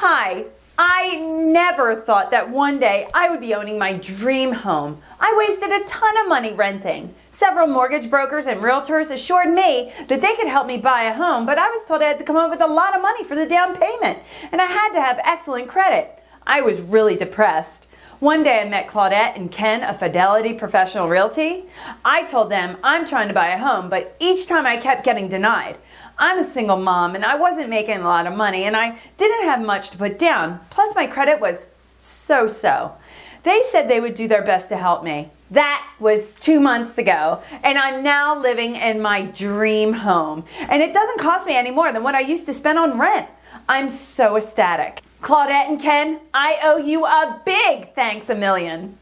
Hi, I never thought that one day I would be owning my dream home. I wasted a ton of money renting. Several mortgage brokers and realtors assured me that they could help me buy a home, but I was told I had to come up with a lot of money for the down payment, and I had to have excellent credit. I was really depressed. One day I met Claudette and Ken of Fidelity Professional Realty. I told them I'm trying to buy a home, but each time I kept getting denied. I'm a single mom and I wasn't making a lot of money and I didn't have much to put down. Plus, my credit was so so. They said they would do their best to help me. That was two months ago, and I'm now living in my dream home. And it doesn't cost me any more than what I used to spend on rent. I'm so ecstatic. Claudette and Ken, I owe you a big thanks a million.